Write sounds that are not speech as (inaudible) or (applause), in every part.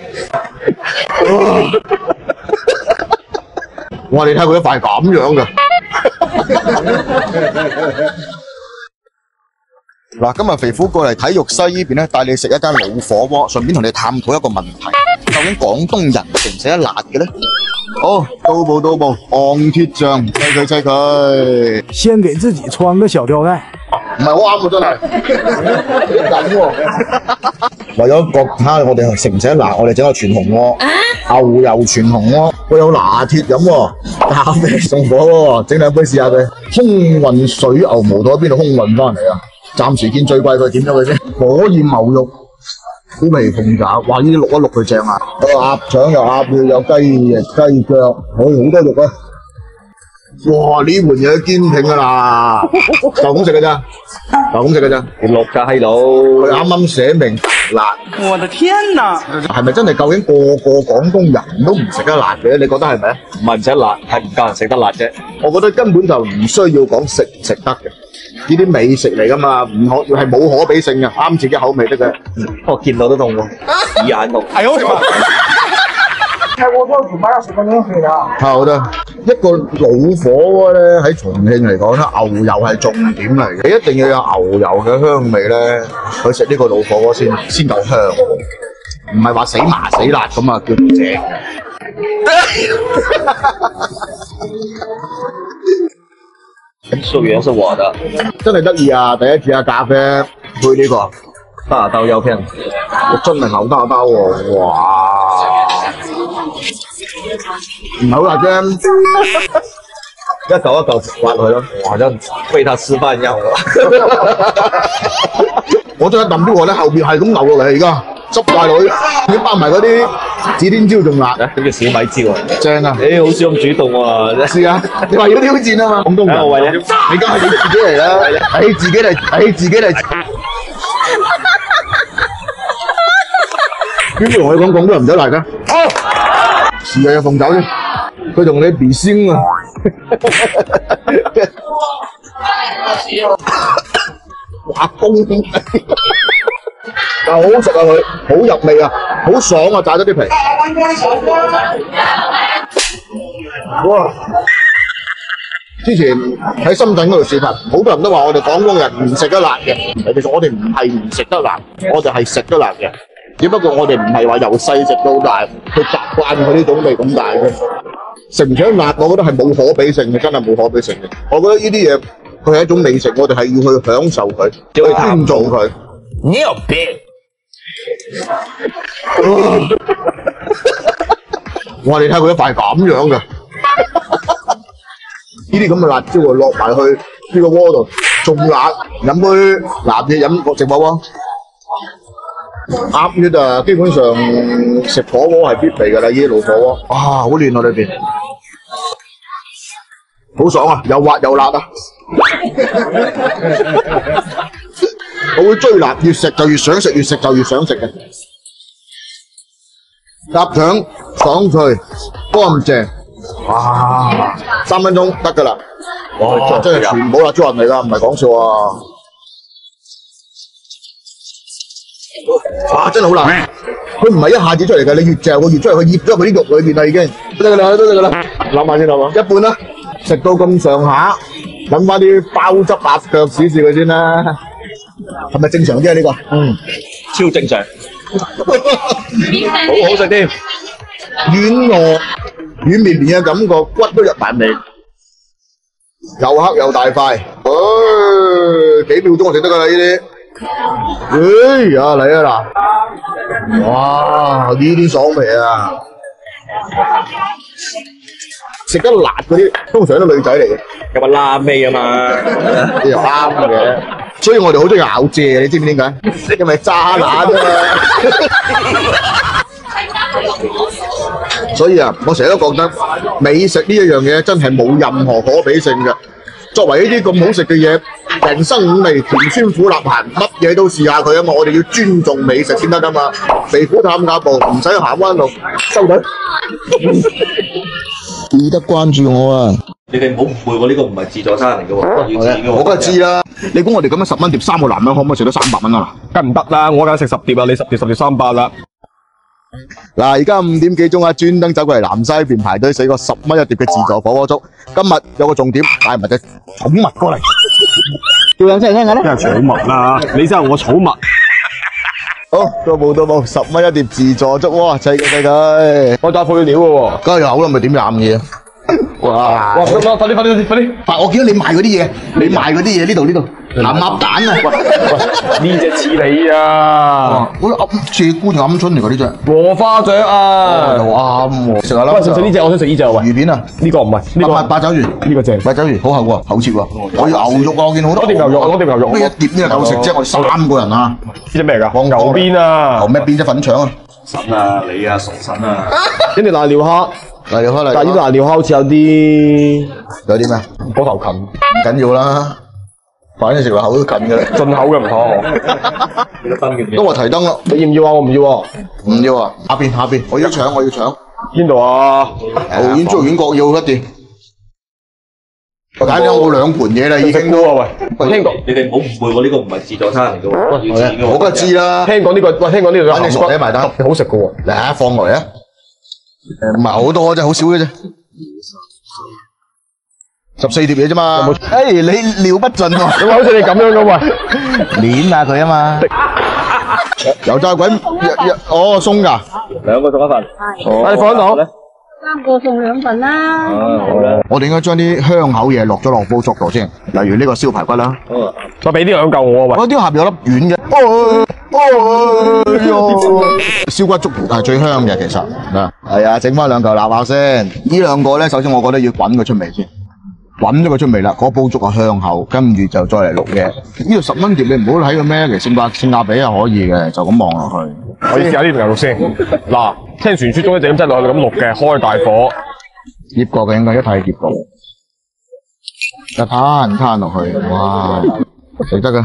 (laughs) 哇！你睇佢一塊咁樣嘅。(laughs) 嗱，今日肥虎過嚟體育西呢邊咧，帶你食一間老火鍋，順便同你探討一個問題：究竟廣東人食唔食得辣嘅咧？好，到步到步，昂鐵匠，砌佢砌佢。先給自己穿個小吊帶。唔係好啱喎，真係 (laughs) 咁喎。為咗國睇下我哋食唔食得辣，我哋整個全紅鍋，牛油全紅鍋，我有拿鐵飲喎，咖啡送火喎，整兩杯試下佢。空運水牛毛到喺邊度空運翻嚟啊？暫時見最貴佢點咗佢先，火焰牛肉。虎皮鳳爪，哇！呢啲碌一碌佢正啊！有鴨腸，有鴨血，有雞翼、雞腳，好好多肉啊！哇！呢盤嘢堅挺噶啦，(laughs) 就咁食嘅咋，就咁食嘅咋。你落架閪佬，佢啱啱寫明辣，我的天哪！係咪真係究竟個個廣東人都唔食得辣嘅？你覺得係咪啊？唔係唔食得辣，係唔夠人食得辣啫。我覺得根本就唔需要講食唔食得嘅，呢啲美食嚟噶嘛，唔可係冇可比性嘅，啱自己口味得嘅。我見到都痛喎，(laughs) 耳眼痛。哎呦我的媽！开锅做煮饭要十分钟可以的。好的，一個老火鍋咧喺重慶嚟講咧，牛油係重點嚟嘅，你一定要有牛油嘅香味咧，去食呢個老火鍋先先夠香，唔係話死麻死辣咁啊叫做正嘅。素源是我的，真係得意啊！第一次啊咖啡配呢、個。大刀腰片，我真係口大包喎，哇！唔好辣啫，(laughs) 一嚿一嚿挖落去咯，好像喂他吃饭一样我將一抌啲鑊咧，後邊係咁流落嚟而家，执晒落去，要包埋嗰啲指天椒仲辣，呢個小米椒啊，正啊！誒好少咁主动喎，試下，你话要挑战啊嘛，广东人，我為你你梗係你自己嚟啦，你自己嚟，你自己嚟。邊個同你講廣東人唔使辣㗎？試下有鳳爪先，佢同你比先啊！哇，公但係好好食啊佢，好入味啊，好爽啊！炸咗啲皮，哇！之前喺深圳嗰度視頻，好多人都話我哋廣東人唔食得辣嘅，其實我哋唔係唔食得辣，我哋係食得辣嘅，只不過我哋唔係話由細食到大，去習慣佢呢種味咁大啫。食唔食得辣，我覺得係冇可比性嘅，真係冇可比性嘅。我覺得呢啲嘢佢係一種美食，我哋係要去享受佢，去尊重佢。你有病！哇！你睇佢一塊咁樣嘅，呢啲咁嘅辣椒啊，落埋去呢個鍋度，仲辣，飲杯辣嘢飲個直火鍋。鴨血啊，基本上食火鍋係必備㗎啦，呢啲老火鍋。哇，好嫩啊裏邊，好爽啊，又滑又辣啊！我會追辣，越食就越想食，越食就越想食嘅。鴨腸爽脆乾淨，哇！三分鐘得㗎啦，哇！真係全部辣椒雲嚟㗎，唔係講笑啊！哇！真係好辣，佢唔係一下子出嚟嘅，你越嚼佢越出嚟，佢醃咗入佢啲肉裏面啦已經。得㗎啦，得㗎啦，諗下先諗下，一半啦，食到咁上下，揾翻啲包汁鴨腳試試佢先啦，係咪正常啫呢個？嗯。超正常，(laughs) 好好食添。軟糯、軟綿綿嘅感覺，骨都入埋味，又黑又大塊，唉、幾秒鐘我食得㗎啦呢啲。哎呀，嚟啊嗱！哇，呢啲爽味啊！食得辣嗰啲，通常都女仔嚟嘅，有個辣味啊嘛，又啱嘅。所以我哋好中意咬蔗，你知唔知點解？因為渣男啊嘛。所以啊，我成日都覺得美食呢一樣嘢真係冇任何可比性嘅。作為呢啲咁好食嘅嘢，人生五味，甜酸苦辣鹹，乜嘢都試下佢啊嘛！我哋要尊重美食先得噶嘛。肥虎探家步，唔使行彎路，收隊。記得關注我啊！你哋唔好誤會喎，呢個唔係自助餐嚟嘅喎，要錢嘅喎。我梗係知啦。你估我哋咁樣十蚊碟三個男人可唔可以食到三百蚊啊？梗唔得啦，我梗係食十碟啊，你十碟十碟三百啦。嗱，而家五點幾鐘啊，專登走過嚟南西邊排隊食個十蚊一碟嘅自助火鍋粥。今日有個重點，帶埋隻寵物過嚟，叫兩聲聽下咧。梗係寵物啦，你真係我寵物。好，多冇多冇，十蚊一碟自助粥，哇，砌佢砌佢，我带配料嘅喎。梗係有啦，咪點飲嘢？哇！哇，咁啊，快啲快啲快啲！快我見到你賣嗰啲嘢，你賣嗰啲嘢呢度呢度南鴨蛋啊！呢只似你啊，我噏鷓鴣定鵪鶉嚟㗎呢只？禾花雀啊！又啱喎，食下啦。喂，食唔食呢只？我想食呢只喂。魚片啊？呢個唔係，呢八個八爪魚，呢個正。八爪魚好厚喎，厚切喎。我要牛肉啊！我見好多。攞碟牛肉，攞碟牛肉。咩一碟呢夠食啫？我哋三個人啊！呢只咩嚟㗎？黃牛鞭啊牛！咩邊隻粉腸啊？神啊，你啊，傻神啊！(laughs) 跟住瀨尿蝦，嚟開嚟。但係呢啲瀨尿蝦好似有啲有啲咩？嗰頭近，唔緊要啦，反正食落口都近嘅啦。進口嘅唔妥。都話提燈咯，你要唔要啊？我唔要啊。唔要啊！下邊下邊，我要搶我要搶。邊度啊？豪苑竹苑各要一碟。我睇咗我兩盤嘢啦，已經都。啊喂，聽講你哋唔好誤會我，呢個唔係自助餐嚟嘅喎，要錢嘅。我梗係知啦。聽講呢個，喂，聽講呢个反正傻仔埋單特別好食嘅喎。嚟啊，放落嚟啊！誒唔係好多啫，好少嘅啫。十四碟嘢啫嘛。誒，你料不盡喎。好似你咁樣嘅喎！碾下佢啊嘛。油炸鬼，哦鬆㗎。兩個送一份。你放喺度。三個送兩份啦。好啦。我哋應該將啲香口嘢落咗落煲粥度先，例如呢個燒排骨啦。再俾啲兩嚿我啊喂。我啲下邊有粒丸嘅。哦哦哎呦燒骨粥係最香嘅，其實啊，係啊，整翻兩嚿臘鴨先。呢兩個咧，首先我覺得要滾佢出味先，滾咗佢出味啦，嗰煲粥啊香口，跟住就再嚟淥嘅。呢度十蚊碟，你唔好睇佢咩，其實性價性價比係可以嘅，就咁望落去。我要試下呢條牛肉先。嗱，聽傳說中咧就咁真係落去咁淥嘅，開大火。醃過嘅應該一睇醃過，一攤攤落去，哇，食得噶。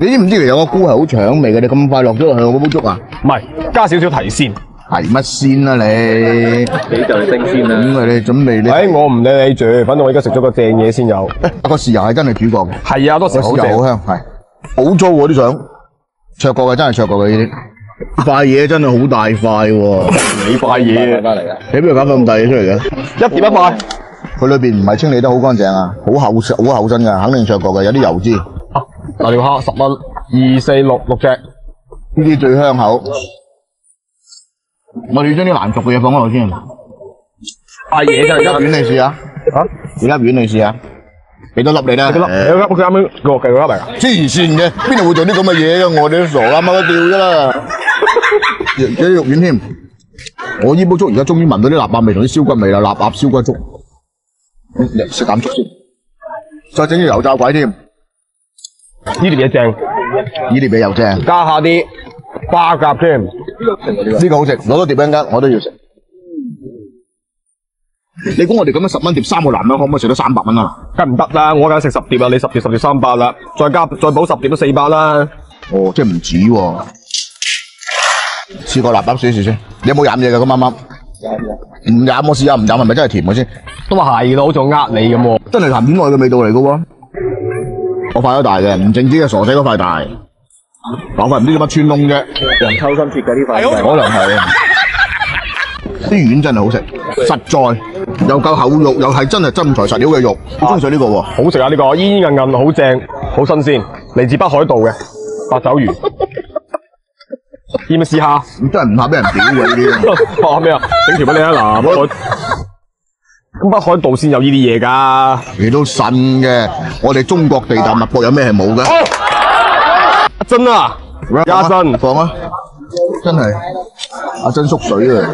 你知唔知其實個菇係好搶味嘅？你咁快落咗落去嗰煲粥啊？唔係，加少少提鮮。係乜先啊你？你就嚟升先啦。咁啊你準備你誒，我唔理你住，反正我而家食咗個正嘢先有。(laughs) 個豉油係真係煮過嘅，係啊，多。豉油好香，係好粗喎啲相，灼過嘅真係灼過嘅呢啲。塊嘢真係好大塊喎，你塊嘢，翻嚟㗎。你邊度搞咁大嘢出嚟嘅？一碟一塊。佢裏邊唔係清理得好乾淨啊，好厚好厚身㗎，肯定灼過嘅，有啲油脂。大條蝦十蚊，二四六六隻。呢啲最香口。我哋要將啲難熟嘅嘢放喺度先。塊嘢真係而家丸你試下，嚇，而家丸你試下，俾多粒你啦。幾粒？佢啱啱個計個粒嚟㗎。黐線嘅，邊度會做啲咁嘅嘢嘅？我哋都傻啦，乜都掉咗啦。有啲肉丸添。我呢煲粥而家終於聞到啲臘鴨味同啲燒骨味啦，臘鴨燒骨粥。嗯食啖粥先，再整啲油炸鬼添，呢呢碟嘢正，呢碟嘢又正，加下啲花甲添。個好食，攞多碟一陣間我都要食。你估我哋咁樣十蚊碟三個男人可唔可以食到三百蚊啊？梗唔得啦，我梗係食十碟啊，你十碟十碟三百啦，再加再補十碟都四百啦。哦，即係唔止喎。試過臘鴨試一試先，你有冇飲嘢㗎？咁啱啱唔飲，我試下唔飲係咪真係甜嘅先？都話係咯，好似我呃你咁喎。真係鹹片內嘅味道嚟嘅喎。我塊都大嘅，唔淨止嘅傻仔嗰塊大，我塊唔知做乜穿窿啫，人抽心切嘅呢塊。可能係。啲丸真係好食，實在又夠厚肉，又係真係真材實料嘅肉。我中意食呢個喎，好食啊！呢、個煙煙韌韌，好正，好新鮮，嚟自北海道嘅八爪魚。要唔要試下？咁真係唔怕俾人屌嘅呢啲。話 (laughs) 咩啊？整條俾你啊！嗱，我咁北海道先有呢啲嘢㗎。你都信嘅，我哋中國地大物博有咩係冇嘅？真啊！加薪放啊！真係阿珍縮水啊！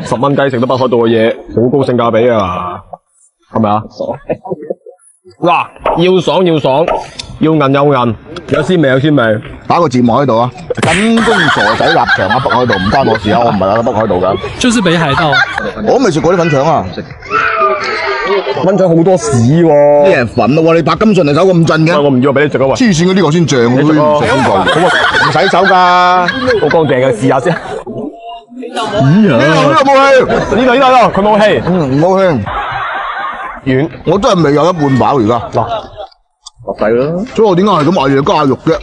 (laughs) 十蚊雞食到北海道嘅嘢，好高性價比啊！係咪啊？嗱，要爽要爽，要韌有韌，有鮮味有鮮味。打個字幕喺度啊！緊攻傻仔立場啊！北海道唔關我事啊！我唔係喺北海道㗎，就是北海道。我都未食過啲粉腸啊！蚊腸好多屎喎、啲人粉啊！你白金順嚟走咁震嘅，喂我唔要俾你食啊喂！黐線嘅呢個先正，我都唔食呢個。好啊，唔洗手㗎，好乾淨嘅，試下先。呢度呢度冇氣，呢度呢度呢度，佢冇氣，嗯唔好氣。軟。我真係未有一半飽而家。嗱，落底啦。所以我點解係咁買嘢加肉嘅？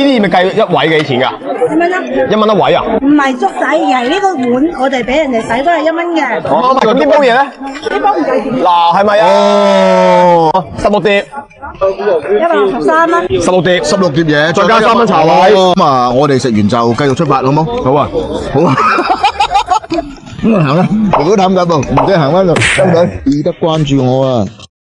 啲咪計一位幾錢㗎？一蚊啦，一蚊一位啊？唔係粥仔，而係呢個碗，我哋俾人哋洗都係一蚊嘅。哦，咁啲煲嘢咧？呢包唔計錢，嗱，係咪啊？哦，十六碟，一百六十三蚊。十六碟，十六碟嘢，再加三蚊茶位咁啊，我哋食完就繼續出發，好冇？好啊。好啊。(laughs) 咁啊行啦，如果淡緊步，唔使行翻度，收隊，記得關注我啊！